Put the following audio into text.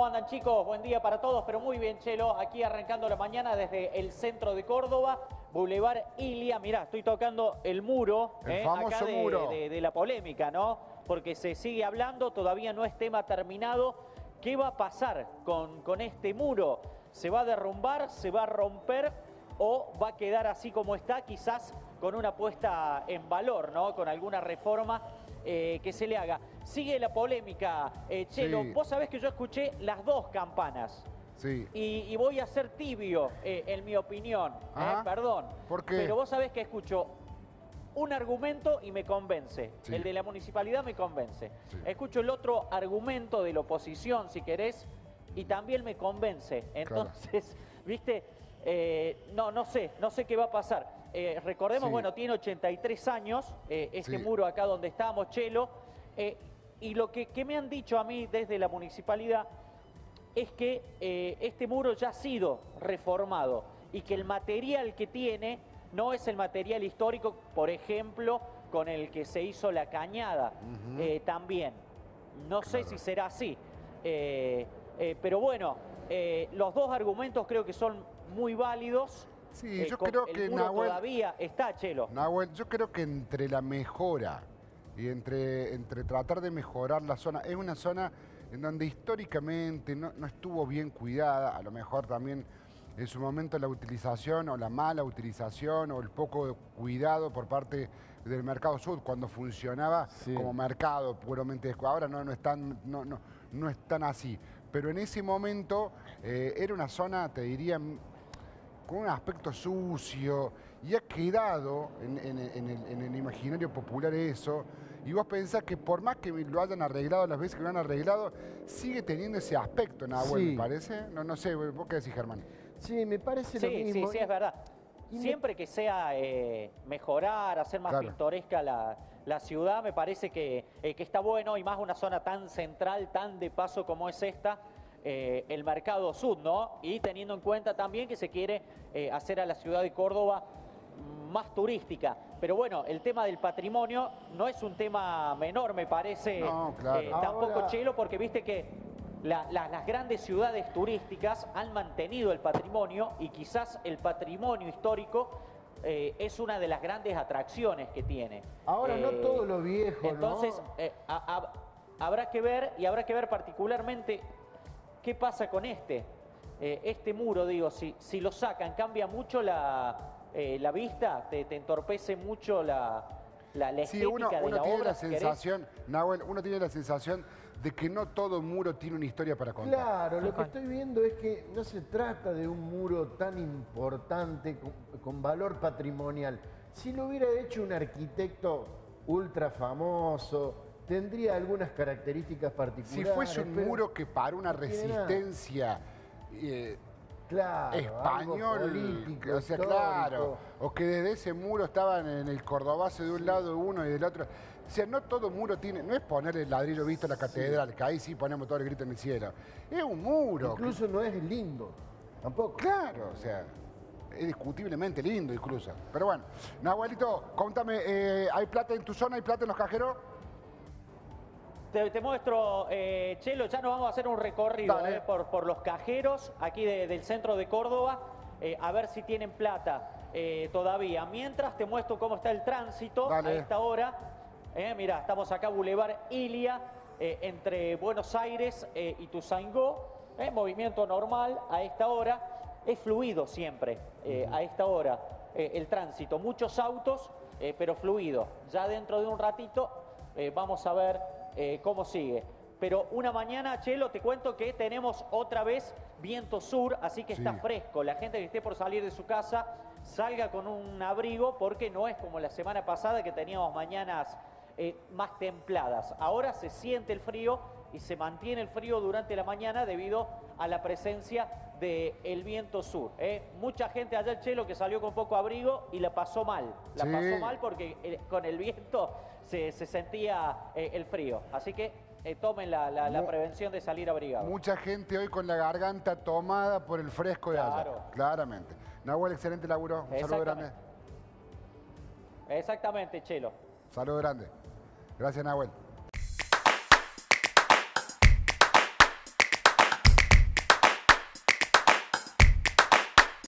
¿Cómo andan chicos? Buen día para todos, pero muy bien Chelo, aquí arrancando la mañana desde el centro de Córdoba, Boulevard Ilia, mirá, estoy tocando el muro, El eh, famoso acá de, muro. de- de la polémica, ¿no? Porque se sigue hablando, todavía no es tema terminado. ¿Qué va a pasar con, con este muro? ¿Se va a derrumbar? ¿Se va a romper? ¿O va a quedar así como está, quizás con una puesta en valor, ¿no? Con alguna reforma eh, que se le haga. Sigue la polémica, eh, Chelo. Sí. Vos sabés que yo escuché las dos campanas. Sí. Y, y voy a ser tibio, eh, en mi opinión. eh, Ajá. perdón. ¿Por qué? Pero vos sabés que escucho un argumento y me convence. Sí. El de la municipalidad me convence. Sí. Escucho el otro argumento de la oposición, si querés, y también me convence. Entonces, viste, Eh, no, no sé, no sé qué va a pasar. Eh, recordemos, Sí. bueno, tiene 83 años, eh, este muro acá donde estamos, Chelo. Y lo que, que me han dicho a mí desde la municipalidad es que eh, este muro ya ha sido reformado y que el material que tiene no es el material histórico, por ejemplo, con el que se hizo la cañada eh, también. No sé si será así. Eh, pero bueno, los dos argumentos creo que son muy válidos. Sí, yo creo el que muro Nahuel- todavía está, Chelo. Nahuel, yo creo que entre la mejora y entre, entre tratar de mejorar la zona, es una zona en donde históricamente no, no estuvo bien cuidada, a lo mejor también en su momento la utilización o la mala utilización o el poco cuidado por parte del mercado sur cuando funcionaba Sí. como mercado puramente ahora no, no, es tan, no, no, no es tan así pero en ese momento eh, era una zona te diría con un aspecto sucio y ha quedado en, en- en el, en el imaginario popular eso. Y vos pensás que por más que lo hayan arreglado las veces que lo han arreglado, sigue teniendo ese aspecto, Nahuel, Sí. me parece. No, no sé, vos qué decís, Germán. Sí, me parece lo Sí, sí, mismo. sí, es verdad. y me- Siempre que sea eh, mejorar, hacer más Claro. pintoresca la, la ciudad, me parece que, eh, que está bueno y más una zona tan central, tan de paso como es esta, eh, el mercado sur, ¿no? Y teniendo en cuenta también que se quiere eh, hacer a la ciudad de Córdoba más turística. Pero bueno, el tema del patrimonio no es un tema menor, me parece. No, claro. eh, tampoco Ahora- Chelo, porque viste que la- la- las grandes ciudades turísticas han mantenido el patrimonio y quizás el patrimonio histórico eh, es una de las grandes atracciones que tiene. Ahora, no Eh, todo lo viejo, ¿no? Entonces, eh, a- a- habrá que ver y habrá que ver particularmente qué pasa con este. Eh, este muro, digo, si, si lo sacan, cambia mucho la, eh, la vista, te, te entorpece mucho la, la, la Sí, estética uno, de uno la tiene obra. la si querés. sensación, Nahuel, uno tiene la sensación de que no todo muro tiene una historia para contar. Claro, lo que estoy viendo es que no se trata de un muro tan importante con, con valor patrimonial. Si lo hubiera hecho un arquitecto ultra famoso, tendría algunas características Si particulares. fuese un pero muro que para una resistencia eh, claro, español, político, o sea, histórico. claro, o que desde ese muro estaban en el cordobazo de un lado uno y del otro. O sea, no todo muro tiene, no es poner el ladrillo visto en la catedral, que ahí sí ponemos todo el grito en el cielo. Es un muro. que- Incluso no es lindo, tampoco. claro, o sea, es discutiblemente lindo incluso. Pero bueno, Nahuelito, contame, eh, ¿hay plata en tu zona? ¿Hay plata en los cajeros? Te, te muestro, eh, Chelo, ya nos vamos a hacer un recorrido eh, por, por los cajeros aquí de- del centro de Córdoba, eh, a ver si tienen plata todavía. Mientras te muestro cómo está el tránsito Dale. a esta hora. Mira, estamos acá, Boulevard Ilia, entre Buenos Aires y Tuzangó. eh, movimiento normal a esta hora. Es fluido siempre a esta hora el tránsito. Muchos autos, pero fluido. Ya dentro de un ratito vamos a ver eh, cómo sigue. Pero una mañana, Chelo, te cuento que tenemos otra vez viento sur, así que está fresco. La gente que esté por salir de su casa, salga con un abrigo, porque no es como la semana pasada que teníamos mañanas eh, más templadas. Ahora se siente el frío y se mantiene el frío durante la mañana debido a la presencia del viento sur. ¿eh? Mucha gente allá el Chelo que salió con poco abrigo y la pasó mal. La Sí. pasó mal porque eh, con el viento se, se sentía eh, el frío. Así que tomen la, la- la Mu- prevención de salir abrigado. Mucha gente hoy con la garganta tomada por el fresco de allá. Claro. Claramente. Nahuel, excelente laburo. Un saludo grande. Exactamente. Exactamente, Chelo. Saludo grande. Gracias, Nahuel.